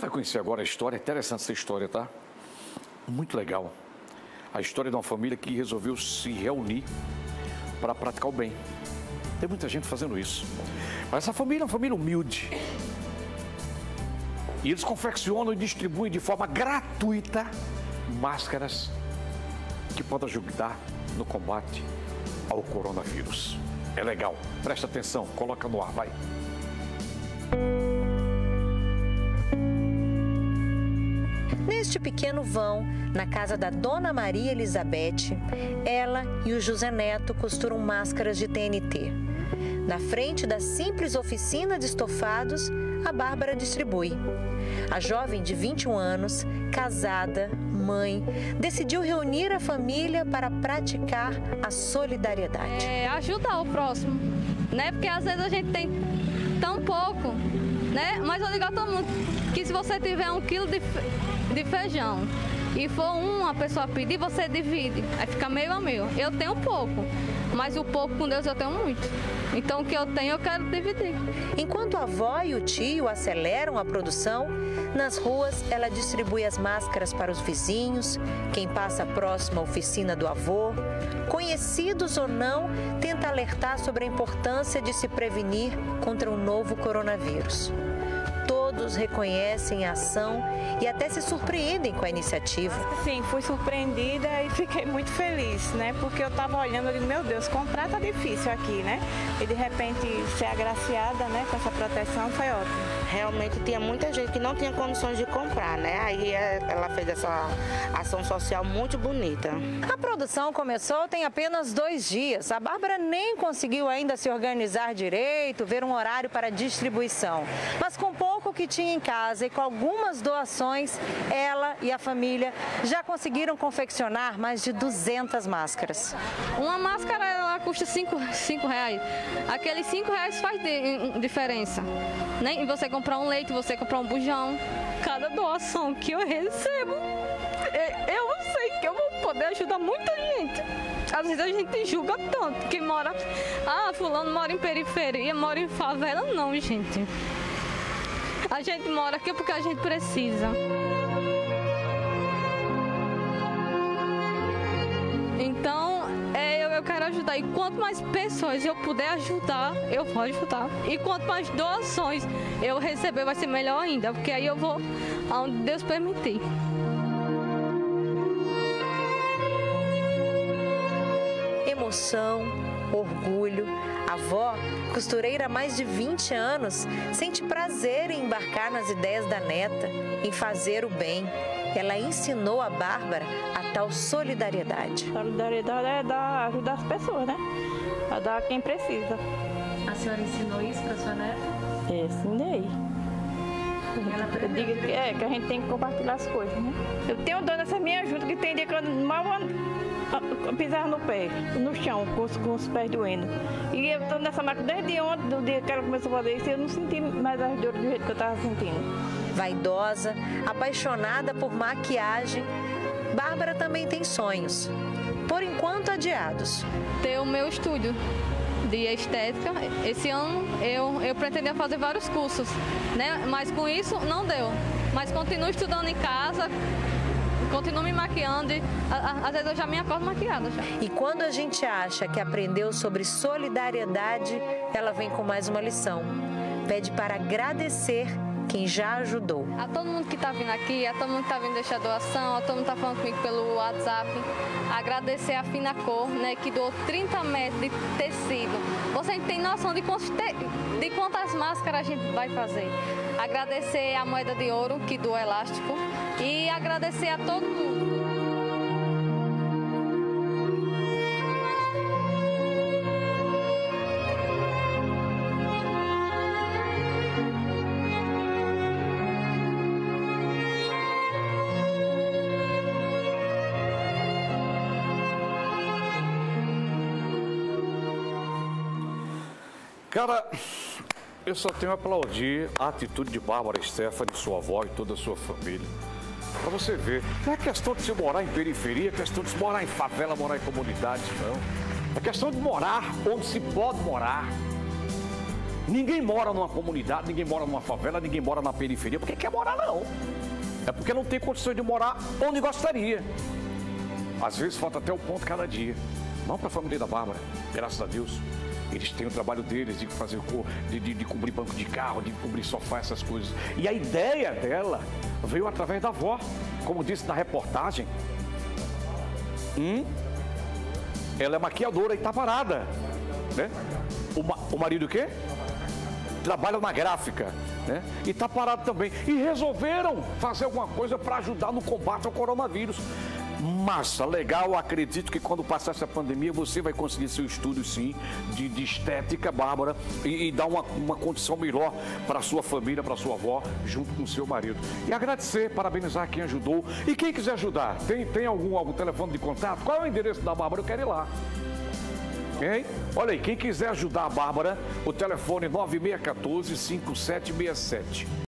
Vai conhecer agora a história, interessante essa história, tá? Muito legal. A história de uma família que resolveu se reunir para praticar o bem. Tem muita gente fazendo isso. Mas essa família é uma família humilde. E eles confeccionam e distribuem de forma gratuita máscaras que podem ajudar no combate ao coronavírus. É legal. Presta atenção, coloca no ar, vai. Neste pequeno vão, na casa da Dona Maria Elizabeth, ela e o José Neto costuram máscaras de TNT. Na frente da simples oficina de estofados, a Bárbara distribui. A jovem de 21 anos, casada, mãe, decidiu reunir a família para praticar a solidariedade. É ajudar o próximo, né? Porque às vezes a gente tem tão pouco, né? Mas eu digo a todo mundo que se você tiver um quilo de, de feijão e for uma pessoa pedir, você divide. Aí fica meio a meio. Eu tenho pouco, mas o pouco com Deus eu tenho muito. Então o que eu tenho eu quero dividir. Enquanto a avó e o tio aceleram a produção, nas ruas ela distribui as máscaras para os vizinhos, quem passa próximo à oficina do avô. Conhecidos ou não, tenta alertar sobre a importância de se prevenir contra o novo coronavírus todos reconhecem a ação e até se surpreendem com a iniciativa. Sim, fui surpreendida e fiquei muito feliz, né? Porque eu estava olhando e meu Deus, comprar tá difícil aqui, né? E de repente ser agraciada, né, com essa proteção foi ótimo. Realmente tinha muita gente que não tinha condições de comprar, né? Aí ela fez essa ação social muito bonita. A produção começou tem apenas dois dias. A Bárbara nem conseguiu ainda se organizar direito, ver um horário para distribuição. Mas com pouco que tinha em casa e com algumas doações, ela e a família já conseguiram confeccionar mais de 200 máscaras. Uma máscara ela custa 5 reais. Aqueles 5 reais faz de, diferença. Né? E você comprar um leite, você comprar um bujão. Cada doação que eu recebo, é, eu sei que eu vou poder ajudar muita gente. Às vezes a gente julga tanto, que mora. Ah, fulano mora em periferia, mora em favela. Não, gente. A gente mora aqui porque a gente precisa. Eu, quero ajudar. E quanto mais pessoas eu puder ajudar, eu vou ajudar. E quanto mais doações eu receber, vai ser melhor ainda, porque aí eu vou aonde Deus permitir. Emoção, orgulho. A avó, costureira há mais de 20 anos, sente prazer em embarcar nas ideias da neta, em fazer o bem. Ela ensinou a Bárbara a tal solidariedade. Solidariedade é dar, ajudar as pessoas, né? A dar a quem precisa. A senhora ensinou isso para sua neta? É, ensinei. Eu digo que, é, que a gente tem que compartilhar as coisas, né? Eu tenho dor nessa minha junta que tem dia que eu mal pisar no pé, no chão, com os, com os pés doendo. E eu estou nessa máquina desde ontem, do dia que ela começou a fazer isso, eu não senti mais as dores do jeito que eu estava sentindo. Vaidosa, apaixonada por maquiagem, Bárbara também tem sonhos, por enquanto adiados. Ter o meu estúdio de estética. Esse ano eu, eu pretendia fazer vários cursos, né? mas com isso não deu. Mas continuo estudando em casa, continuo me maquiando e às vezes eu já me acordo maquiada já. E quando a gente acha que aprendeu sobre solidariedade, ela vem com mais uma lição. Pede para agradecer quem já ajudou. A todo mundo que está vindo aqui, a todo mundo que está vindo deixar doação, a todo mundo que está falando comigo pelo WhatsApp, agradecer a Fina Cor, né, que doou 30 metros de tecido. Você tem noção de, de quantas máscaras a gente vai fazer. Agradecer a moeda de ouro, que doou elástico, e agradecer a todo mundo. Cara, eu só tenho a aplaudir a atitude de Bárbara Stephanie, sua avó e toda a sua família. Para você ver, não é questão de se morar em periferia, é questão de se morar em favela, morar em comunidade, não. É questão de morar onde se pode morar. Ninguém mora numa comunidade, ninguém mora numa favela, ninguém mora na periferia porque quer morar, não. É porque não tem condições de morar onde gostaria. Às vezes falta até o ponto cada dia. Vamos para a família da Bárbara, graças a Deus. Eles têm o trabalho deles de fazer de, de, de cobrir banco de carro, de cobrir sofá, essas coisas. E a ideia dela veio através da avó, como disse na reportagem. Hum? Ela é maquiadora e está parada. Né? O, ma o marido o quê? Trabalha na gráfica. Né? E está parado também. E resolveram fazer alguma coisa para ajudar no combate ao coronavírus. Massa, legal. Acredito que quando passar essa pandemia você vai conseguir seu estudo, sim, de, de estética, Bárbara, e, e dar uma, uma condição melhor para sua família, para sua avó, junto com seu marido. E agradecer, parabenizar quem ajudou. E quem quiser ajudar, tem, tem algum, algum telefone de contato? Qual é o endereço da Bárbara? Eu quero ir lá. Hein? Olha aí, quem quiser ajudar a Bárbara, o telefone 9614 5767.